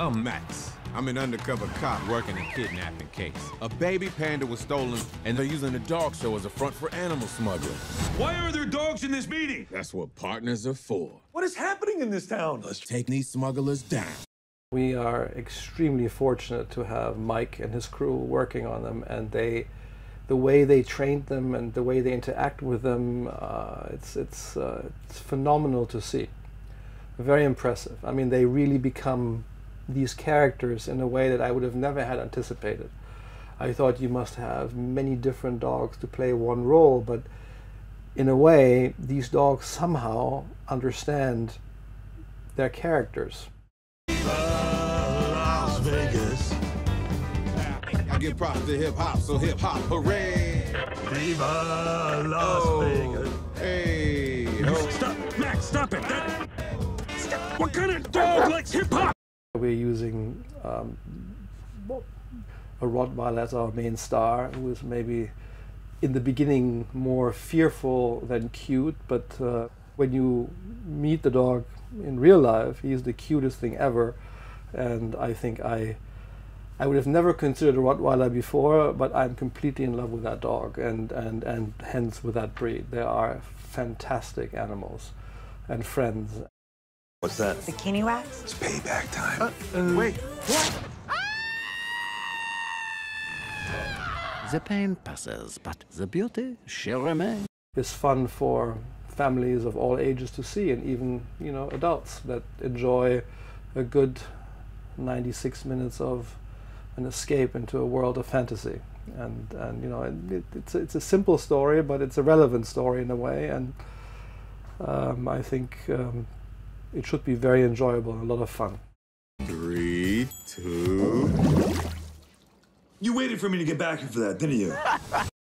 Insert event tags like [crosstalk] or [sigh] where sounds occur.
I'm Max. I'm an undercover cop working a kidnapping case. A baby panda was stolen, and they're using the dog show as a front for animal smuggling. Why are there dogs in this meeting? That's what partners are for. What is happening in this town? Let's take these smugglers down. We are extremely fortunate to have Mike and his crew working on them, and they, the way they trained them and the way they interact with them, uh, it's it's uh, it's phenomenal to see. Very impressive. I mean, they really become these characters in a way that I would have never had anticipated. I thought you must have many different dogs to play one role, but in a way, these dogs somehow understand their characters. Las Vegas. I give props to hip hop, so hip hop, hooray! Viva Las Oh, Vegas. hey, oh. Stop, Max, stop it. That, stop. What kind of dog likes hip hop? We're using um, a Rottweiler as our main star, who is maybe in the beginning more fearful than cute, but uh, when you meet the dog in real life, he's the cutest thing ever. And I think I, I would have never considered a Rottweiler before, but I'm completely in love with that dog, and, and, and hence with that breed. They are fantastic animals and friends. What's that? Bikini wax? It's payback time. Wait, What? The pain passes, but the beauty shall remain. is fun for families of all ages to see and even you know adults that enjoy a good 96 minutes of an escape into a world of fantasy and and you know it, it's a, it's a simple story but it's a relevant story in a way and um, I think um, it should be very enjoyable and a lot of fun. three, two. You waited for me to get back here for that, didn't you? [laughs]